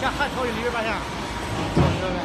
像汉口里边儿，发现。